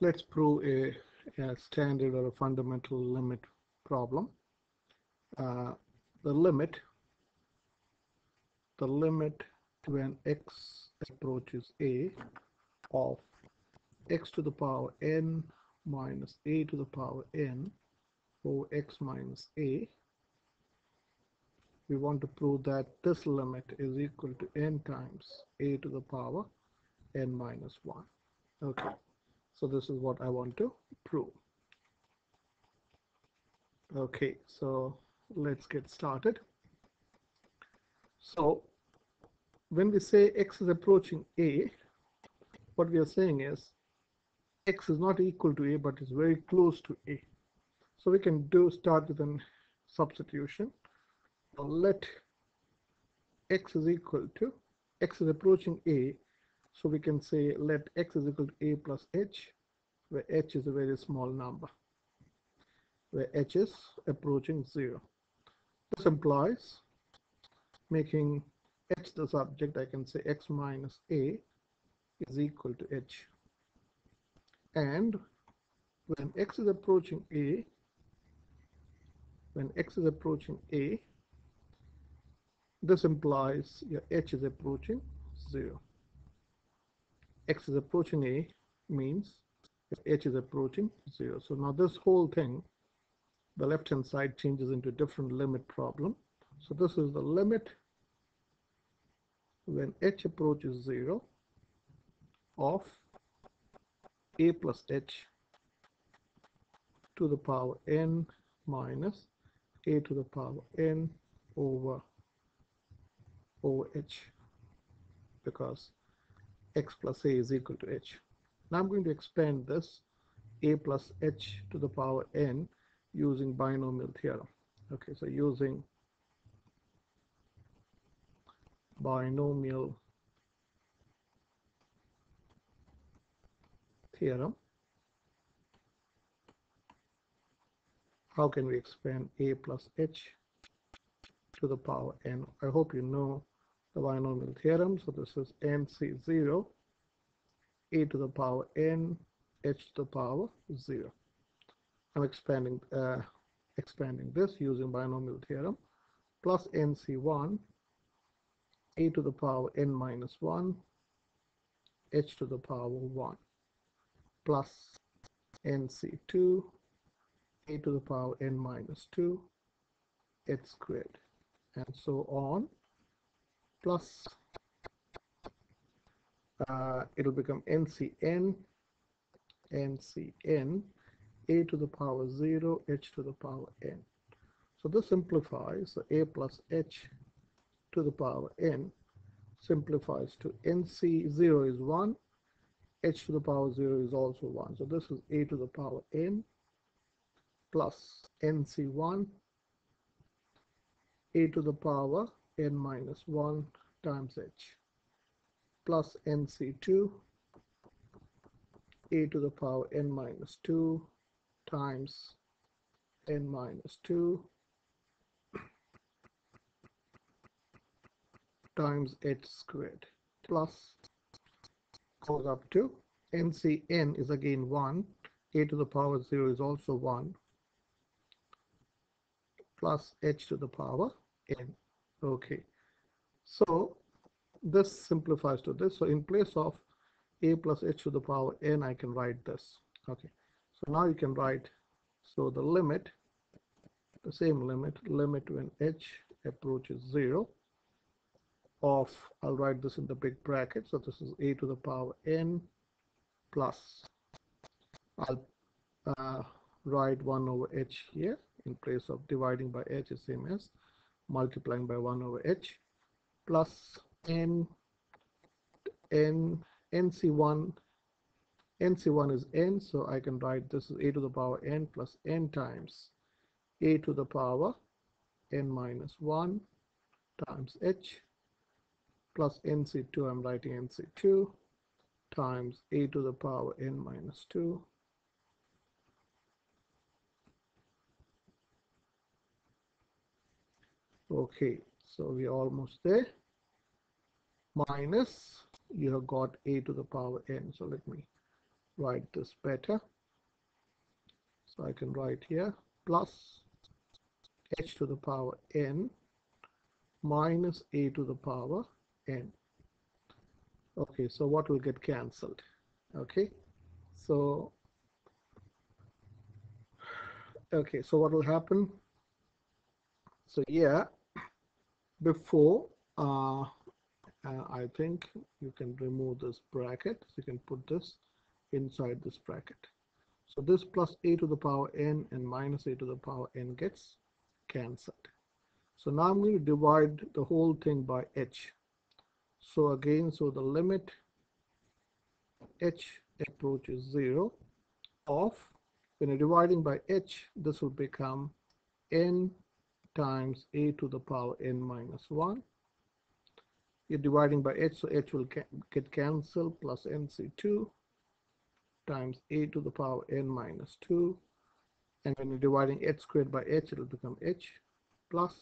Let's prove a, a standard or a fundamental limit problem. Uh, the limit, the limit when x approaches a of x to the power n minus a to the power n over x minus a we want to prove that this limit is equal to n times a to the power n minus 1 okay so this is what I want to prove. Okay so let's get started. So when we say x is approaching a what we are saying is x is not equal to a but is very close to a. So we can do start with a substitution. Let x is equal to x is approaching a so we can say let x is equal to a plus h where h is a very small number where h is approaching 0 this implies making h the subject I can say x minus a is equal to h. And when x is approaching a when x is approaching a this implies your h is approaching 0 x is approaching a means h is approaching 0 so now this whole thing the left hand side changes into a different limit problem. So this is the limit when h approaches 0 of a plus h to the power n minus a to the power n over over h because x plus a is equal to h. Now I'm going to expand this a plus h to the power n using binomial theorem. Okay, so using binomial theorem, how can we expand a plus h to the power n? I hope you know the binomial theorem. So this is nc0 a to the power n h to the power 0. I'm expanding uh, expanding this using binomial theorem plus nc1 a to the power n minus 1 h to the power 1 plus nc2 a to the power n minus 2 h squared and so on plus. Uh, it'll become ncn ncn a to the power 0 h to the power n. So this simplifies so a plus h to the power n simplifies to nc0 is 1 h to the power 0 is also 1 so this is a to the power n plus nc1 a to the power n minus 1 times h plus nc2 a to the power n minus 2 times n minus 2 times h squared plus goes up to ncn is again 1 a to the power 0 is also 1 plus h to the power n okay. So this simplifies to this. So in place of a plus h to the power n I can write this. Okay. So now you can write so the limit the same limit limit when h approaches 0 of I'll write this in the big bracket. So this is a to the power n plus I'll uh, write 1 over h here in place of dividing by h is same as multiplying by 1 over h plus n n nc1 nc1 is n so I can write this is a to the power n plus n times a to the power n minus 1 times h plus nc2 I'm writing nc2 times a to the power n minus 2 okay so we're almost there minus you have got a to the power n so let me write this better. So I can write here plus h to the power n minus a to the power n. Okay, so what will get cancelled? Okay, so okay, so what will happen? So yeah, before uh, uh, I think you can remove this bracket. So you can put this inside this bracket. So this plus a to the power n and minus a to the power n gets cancelled. So now I'm going to divide the whole thing by h. So again, so the limit h approaches 0 of, when you're dividing by h, this will become n times a to the power n minus 1. You're dividing by h, so h will ca get cancelled plus nc2 times a to the power n minus 2 and when you're dividing h squared by h it will become h plus.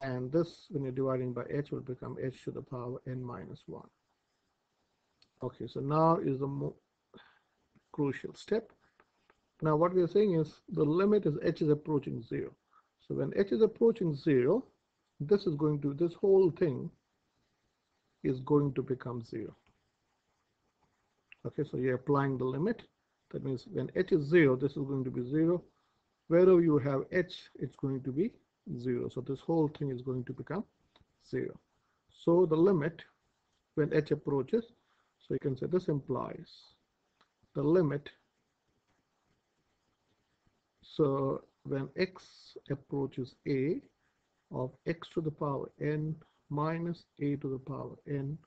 And this when you're dividing by h will become h to the power n minus 1 okay so now is the crucial step. Now what we are saying is the limit is h is approaching 0 so when h is approaching 0 this is going to this whole thing is going to become 0 okay so you're applying the limit. That means when h is 0 this is going to be 0 wherever you have h it's going to be 0 so this whole thing is going to become 0 so the limit when h approaches so you can say this implies the limit. So when x approaches a of x to the power n minus a to the power n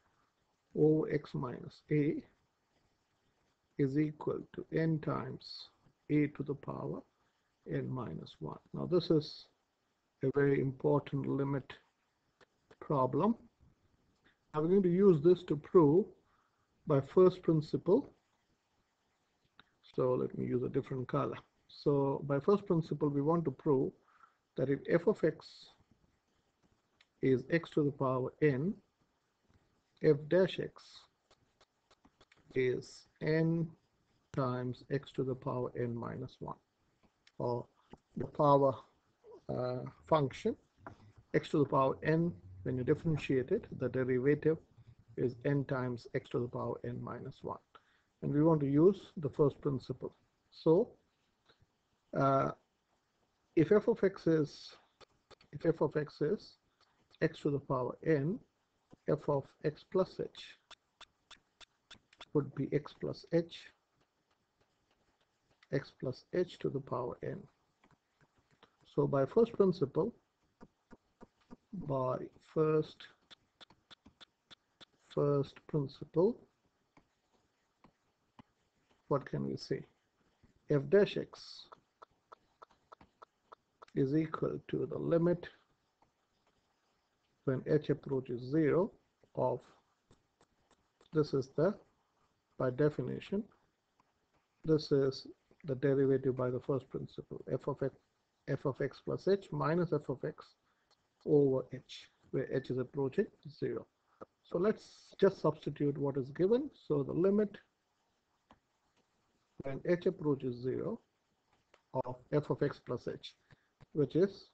over x minus a is equal to n times a to the power n minus 1. Now this is a very important limit problem. I'm going to use this to prove by first principle. So let me use a different color. So by first principle, we want to prove that if f of x is x to the power n, f dash x is n times x to the power n minus 1 or the power uh, function x to the power n when you differentiate it the derivative is n times x to the power n minus 1 and we want to use the first principle. So uh, if f of x is if f of x is x to the power n f of x plus h would be x plus h x plus h to the power n. So by first principle, by first first principle, what can we say? f dash x is equal to the limit when h approaches 0 of this is the by definition this is the derivative by the first principle f of x f of x plus h minus f of x over h where h is approaching 0 so let's just substitute what is given. So the limit when h approaches 0 of f of x plus h which is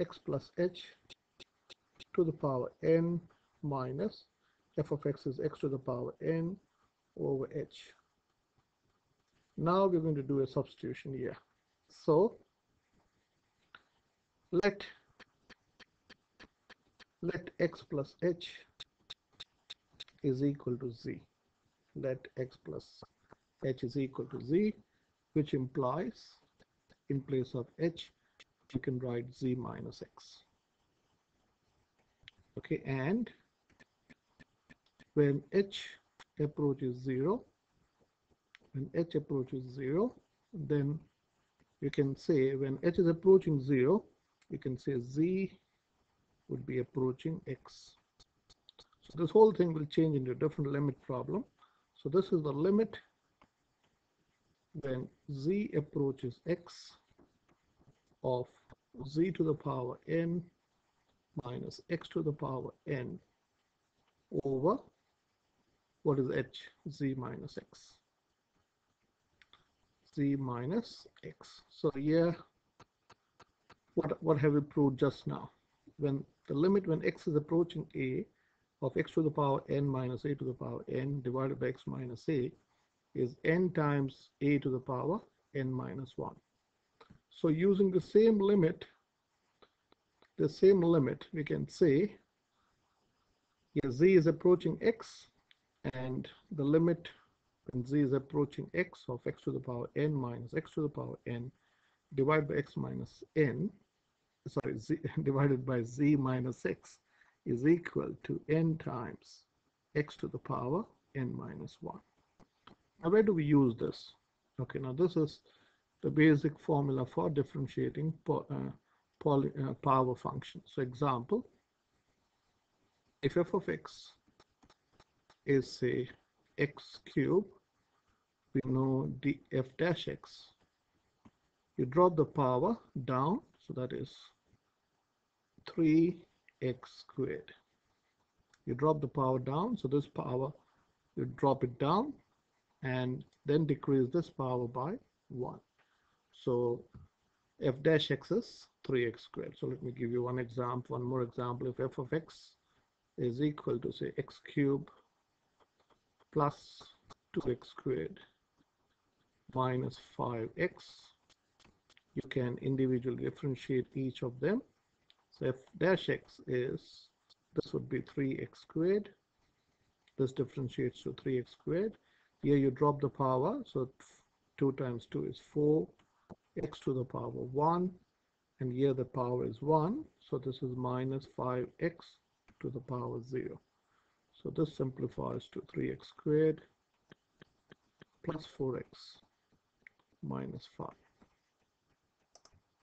x plus h to the power n minus f of x is x to the power n over h. Now we're going to do a substitution here. So let let x plus h is equal to z. Let x plus h is equal to z, which implies in place of h, you can write z minus x. Okay, and when h approaches 0 when h approaches 0 then you can say when h is approaching 0 you can say z would be approaching x so this whole thing will change into a different limit problem so this is the limit when z approaches x of z to the power n minus x to the power n over what is h? z minus x. z minus x. So here, what, what have we proved just now? When the limit when x is approaching a of x to the power n minus a to the power n divided by x minus a is n times a to the power n minus 1. So using the same limit, the same limit, we can say yeah, z is approaching x and the limit when z is approaching x of x to the power n minus x to the power n divided by x minus n, sorry, z divided by z minus x is equal to n times x to the power n minus 1. Now where do we use this? Okay, now this is the basic formula for differentiating po uh, poly, uh, power functions. So example, if f of x is say x cube, we know df dash x. You drop the power down, so that is 3x squared. You drop the power down, so this power, you drop it down and then decrease this power by 1. So f dash x is 3x squared. So let me give you one example, one more example. If f of x is equal to say x cubed plus 2x squared minus 5x, you can individually differentiate each of them. So f dash x is, this would be 3x squared. This differentiates to 3x squared. Here you drop the power, so 2 times 2 is 4 x to the power of 1 and here the power is 1 so this is minus 5x to the power 0 so this simplifies to 3x squared plus 4x minus 5